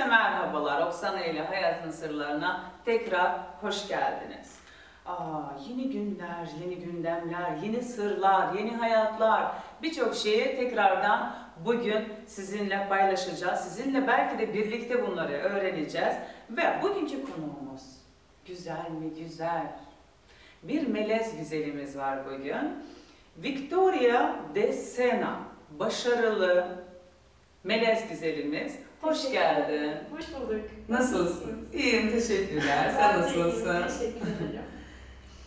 Herkese merhabalar. Oksana ile Hayatın Sırlarına tekrar hoş geldiniz. Aa, yeni günler, yeni gündemler, yeni sırlar, yeni hayatlar, birçok şeyi tekrardan bugün sizinle paylaşacağız. Sizinle belki de birlikte bunları öğreneceğiz. Ve bugünkü konuğumuz güzel mi güzel? Bir melez güzelimiz var bugün. Victoria de Sena, başarılı melez güzelimiz. Hoş geldin. Hoş bulduk. Nasılsın? İyiyim, teşekkürler. Sen nasılsın? Teşekkür ederim.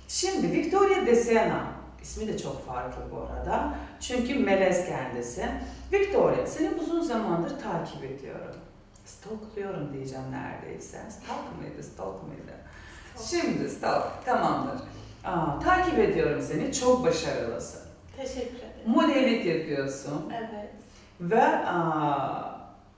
Şimdi Victoria de Sena, ismi de çok farklı bu arada. Çünkü melez kendisi. Victoria, seni uzun zamandır takip ediyorum. Stalkluyorum diyeceğim neredeyse. Stalk mıydı, stalk mıydı? Şimdi stalk, tamamdır. Aa, takip ediyorum seni, çok başarılısın. Teşekkür ederim. Modellik yapıyorsun Evet. ve aa,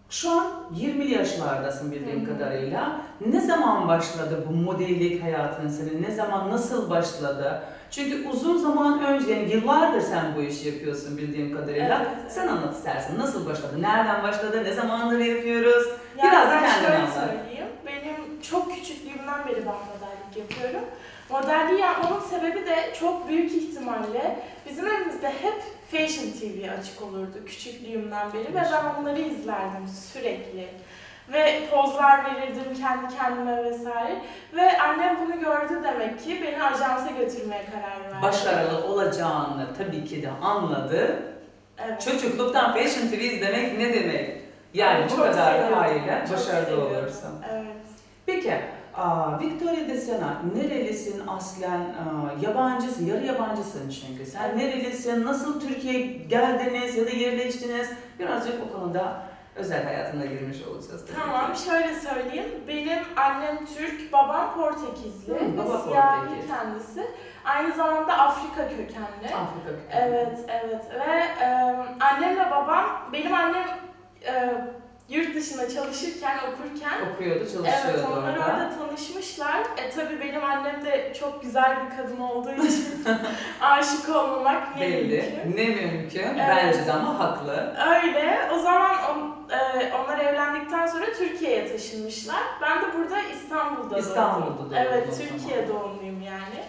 şu an 20 yaşlardasın bildiğim kadarıyla. Ne zaman başladı bu modellik hayatın senin? Ne zaman, nasıl başladı? Çünkü uzun zaman önce, yani yıllardır sen bu işi yapıyorsun bildiğim kadarıyla. Evet, evet. Sen anlat istersen. Nasıl başladı? Nereden başladı? Ne zamandır yapıyoruz? Yani Biraz da kendini anlat. söyleyeyim. Benim çok küçüklüğümden beri ben modellik yapıyorum. Modelliği yapmamın sebebi de çok büyük ihtimalle bizim evimizde hep Fashion TV açık olurdu küçüklüğümden beri ve ben onları izlerdim sürekli. Ve pozlar verirdim kendi kendime vesaire. Ve annem bunu gördü demek ki beni ajansa götürmeye karar verdi. Başarılı olacağını tabii ki de anladı. Evet. Çocukluktan Fashion TV izlemek ne demek? Yani bu kadar da çok başarılı olursun. Evet. Peki, Victoria de Sena, nerelisin aslen? Yabancısın, yarı yabancısın çünkü. Sen nerelisin? Nasıl Türkiye'ye geldiniz ya da yerleştiniz? Birazcık o konuda özel hayatına girmiş olacağız. tabii Tamam, ki. şöyle söyleyeyim. Benim annem Türk, babam Portekizli. Hı, baba siyahi Portekiz. kendisi. Aynı zamanda Afrika kökenli. Afrika kökenli. Evet, evet. Ve e, annemle babam, benim annem e, yurt dışında çalışırken, okurken Okuyordu, çalışıyordu Evet, onlar orada. orada tanışmışlar. E tabii benim annem de çok güzel bir kadın olduğu için aşık olmamak ne Belli. mümkün. Ne mümkün. Evet. Bence de ama haklı. Öyle. O zaman on, e, onlar evlendikten sonra Türkiye'ye taşınmışlar. Ben de burada İstanbul'da İstanbul'da doğdum. doğdun Evet, o zaman. Türkiye doğumluyum yani.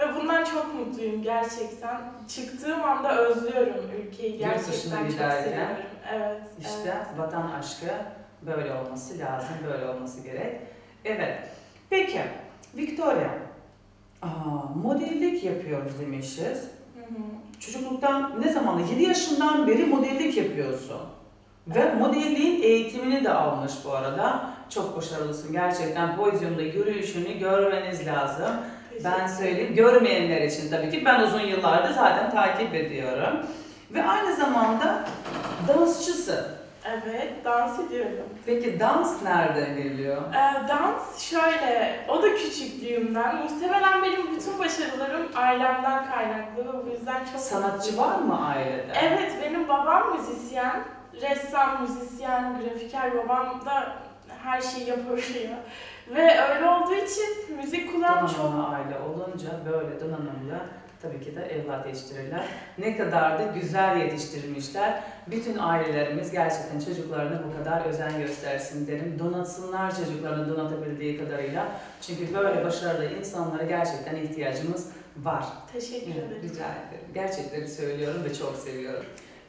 Ve bundan çok mutluyum gerçekten. Çıktığım anda özlüyorum ülkeyi gerçekten çok seviyorum. Evet. İşte evet. vatan aşkı böyle olması lazım, böyle olması gerek. Evet. Peki, Victoria, aa, modellik yapıyoruz demişiz. Hı hı. Çocukluktan ne zaman? 7 yaşından beri modellik yapıyorsun. Ve modelliğin eğitimini de almış bu arada. Çok başarılısın. Gerçekten podyumda yürüyüşünü görmeniz lazım. Ben söyleyeyim. Görmeyenler için tabii ki. Ben uzun yıllardır zaten takip ediyorum. Ve aynı zamanda dansçısın. Evet, dans ediyorum. Peki dans nereden geliyor? Ee, dans şöyle, o da küçüklüğümden. Muhtemelen benim bütün başarılarım ailemden kaynaklı bu yüzden çok Sanatçı var mı ailede? Evet, benim babam müzisyen, ressam, müzisyen, grafiker. Babam da her şeyi yapabiliyor. Ve öyle olduğu için müzik kulağım çok... Aile olunca böyle donanımlı tabii ki de evlat yetiştirirler. Ne kadar da güzel yetiştirmişler. Bütün ailelerimiz gerçekten çocuklarına bu kadar özen göstersin derim. Donatsınlar çocuklarını donatabildiği kadarıyla. Çünkü böyle başarılı insanlara gerçekten ihtiyacımız var. Teşekkür ederim. Rica ederim. Gerçekleri söylüyorum ve çok seviyorum.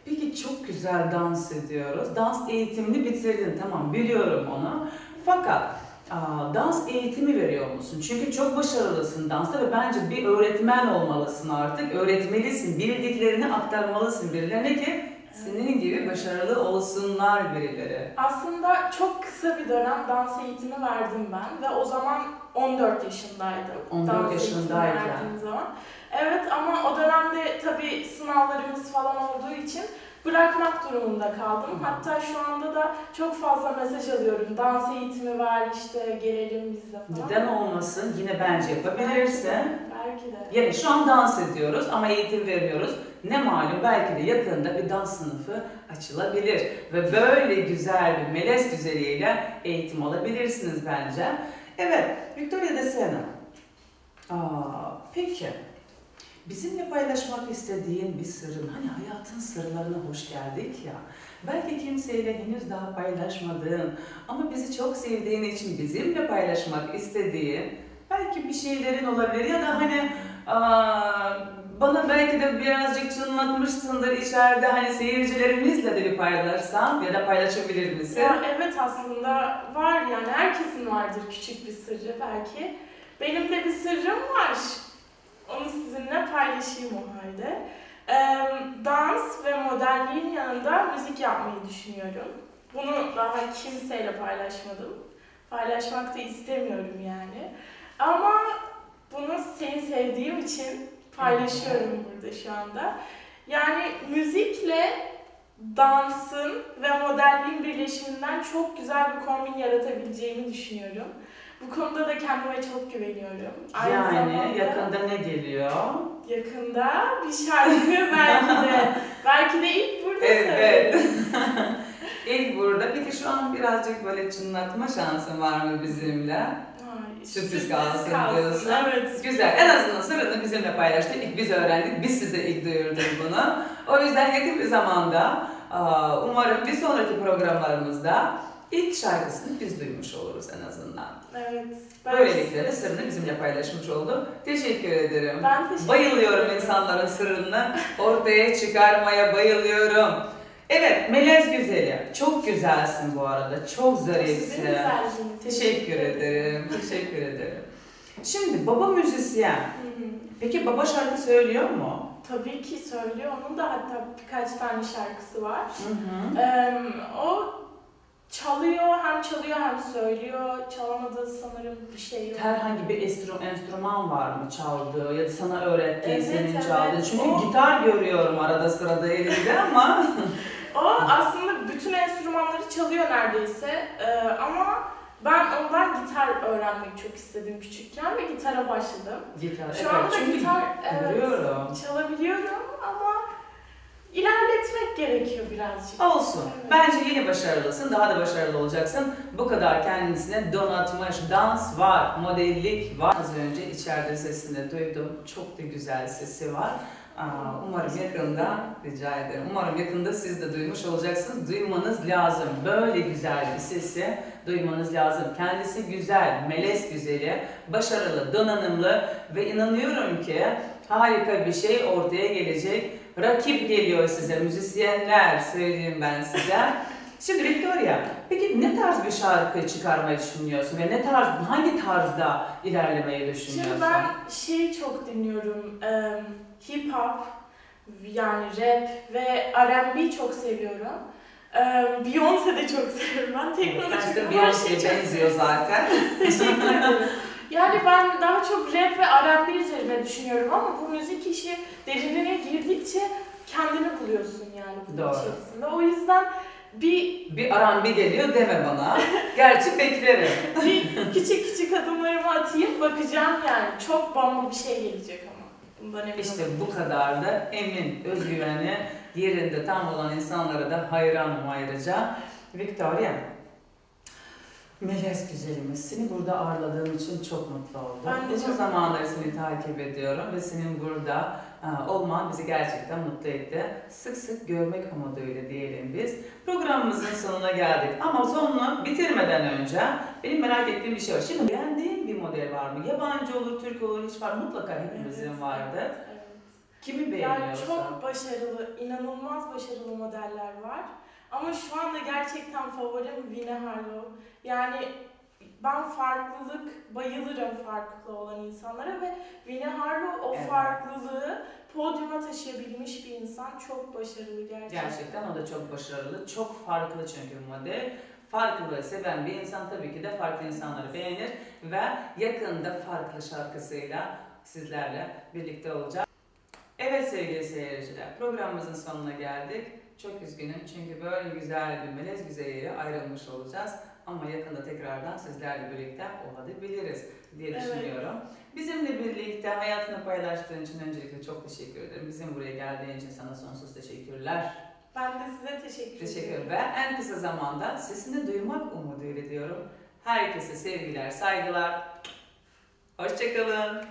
Peki çok güzel dans ediyoruz. Dans eğitimini bitirdin tamam biliyorum onu. Fakat dans eğitimi veriyor musun? Çünkü çok başarılısın dansta ve bence bir öğretmen olmalısın artık. Öğretmelisin, bildiklerini aktarmalısın birilerine ki senin gibi başarılı olsunlar birileri. Aslında çok kısa bir dönem dans eğitimi verdim ben ve o zaman 14 yaşındaydım. 14 dans verdiğim zaman. Evet ama o dönemde tabii sınavlarımız falan olduğu için bırakmak durumunda kaldım. Hatta şu anda da çok fazla mesaj alıyorum. Dans eğitimi ver işte gelelim biz de falan. Neden olmasın? Yine bence yapabilirsin. Belki de. Yani şu an dans ediyoruz ama eğitim vermiyoruz. Ne malum belki de yakında bir dans sınıfı açılabilir. Ve böyle güzel bir melez güzeliyle eğitim alabilirsiniz bence. Evet, Victoria de Sena. Aa, peki, bizimle paylaşmak istediğin bir sırrın, hani hayatın sırlarına hoş geldik ya. belki kimseyle henüz daha paylaşmadığın ama bizi çok sevdiğin için bizimle paylaşmak istediğin belki bir şeylerin olabilir ya da hani aa, bana belki de birazcık çınlatmışsındır içeride hani seyircilerimizle de bir paylaşsan ya da paylaşabilir misin? Ya evet aslında var yani herkesin vardır küçük bir sırrı belki. Benim de bir sırrım var. Onu sizinle paylaşayım o halde. Ee, dans ve modelliğin yanında müzik yapmayı düşünüyorum. Bunu daha kimseyle paylaşmadım. Paylaşmak da istemiyorum yani. Ama bunu seni sevdiğim için paylaşıyorum burada şu anda. Yani müzikle dansın ve modelliğin birleşiminden çok güzel bir kombin yaratabileceğimi düşünüyorum. Bu konuda da kendime çok güveniyorum. Aynı yani zamanda yakında ne geliyor? yakında bir şarkı belki de belki de ilk burada Evet. İlk burada. Peki şu an birazcık böyle çınlatma şansın var mı bizimle? Sürpriz kalsın diyorsun. Evet. Güzel. En azından sırrını bizimle paylaştı. İlk biz öğrendik. Biz size ilk duyurduk bunu. O yüzden yakın bir zamanda umarım bir sonraki programlarımızda ilk şarkısını biz duymuş oluruz en azından. Evet. Ben Böylelikle de sırrını bizimle paylaşmış oldu. Teşekkür ederim. Ben teşekkür Bayılıyorum ederim. insanların sırrını ortaya çıkarmaya bayılıyorum. Evet, melez güzeli. Çok güzelsin bu arada. Çok zarifsin. Teşekkür ederim. Teşekkür ederim. Şimdi baba müzisyen. Hı hı. Peki baba şarkı söylüyor mu? Tabii ki söylüyor. Onun da hatta birkaç tane şarkısı var. Hı hı. Ee, o çalıyor, hem çalıyor hem söylüyor. Çalamadığı sanırım bir şey yok. Herhangi bir enstrü- enstrüman var mı çaldığı ya da sana öğrettiği, Evet, senin evet. çaldığın? Çünkü O- gitar görüyorum arada sırada elinde ama O aslında bütün enstrümanları çalıyor neredeyse. Ee, ama ben ondan gitar öğrenmek çok istedim küçükken ve gitara başladım. gitar. Şu evet, anda çünkü gitar evet, görüyorum. çalabiliyorum ama ilerletmek gerekiyor birazcık. Olsun. Evet. Bence yine başarılısın. Daha da başarılı olacaksın. Bu kadar kendisine donatmış. Dans var, modellik var. Az önce içeride sesini duydum. Çok da güzel sesi var. Aa, Umarım yakında, rica ederim. Umarım yakında siz de duymuş olacaksınız. Duymanız lazım. Böyle güzel bir sesi duymanız lazım. Kendisi güzel, melez güzeli, başarılı, donanımlı ve inanıyorum ki harika bir şey ortaya gelecek. Rakip geliyor size, müzisyenler söyleyeyim ben size. Şimdi Victoria, peki ne tarz bir şarkı çıkarmayı düşünüyorsun ve ne tarz, hangi tarzda ilerlemeyi düşünüyorsun? Şimdi ben şeyi çok dinliyorum. hip hop yani rap ve R&B çok seviyorum. Em, Beyoncé de çok seviyorum. Ben teknoloji Kendisi de her şeyi Beyoncé'ye çok benziyor zaten. Teşekkür ederim. Yani ben daha çok rap ve R&B üzerine düşünüyorum ama bu müzik işi derinine girdikçe kendini buluyorsun yani bunun Doğru. içerisinde. O yüzden bir, Bir R&B geliyor deme bana. Gerçi beklerim. bir küçük küçük adımlarımı atayım bakacağım yani. Çok bomba bir şey gelecek ama. Bundan eminim. İşte bu kadar da emin, özgüveni yerinde tam olan insanlara da hayranım ayrıca. Victoria, Melez güzelimiz, seni burada ağırladığım için çok mutlu oldum. Ben de çok zamandır seni takip ediyorum ve senin burada e, olman bizi gerçekten mutlu etti. Sık sık görmek umuduyla diyelim biz. Programımızın sonuna geldik ama sonunu bitirmeden önce benim merak ettiğim bir şey var. Şimdi beğendiğin bir model var mı? Yabancı olur, Türk olur, hiç var. Mutlaka hepimizin Evet, vardır. Kimi Yani beğeniyorsun? çok başarılı, inanılmaz başarılı modeller var. Ama şu anda gerçekten favorim Vine Harlow. Yani ben farklılık, bayılırım farklı olan insanlara ve Vine Harlow o Evet. farklılığı podyuma taşıyabilmiş bir insan. Çok başarılı gerçekten. Gerçekten o da çok başarılı. Çok farklı çünkü model. Farklılığı seven bir insan tabii ki de farklı insanları beğenir ve yakında farklı şarkısıyla sizlerle birlikte olacak. Evet sevgili seyirciler, programımızın sonuna geldik. Çok üzgünüm çünkü böyle güzel bir melez güzeliyle ayrılmış olacağız. Ama yakında tekrardan sizlerle birlikte olabiliriz diye Evet. düşünüyorum. Bizimle birlikte hayatını paylaştığın için öncelikle çok teşekkür ederim. Bizim buraya geldiğin için sana sonsuz teşekkürler. Ben de size teşekkür, Teşekkür ederim. ederim. Ve en kısa zamanda sesini duymak umuduyla diyorum. Herkese sevgiler, saygılar. Hoşçakalın.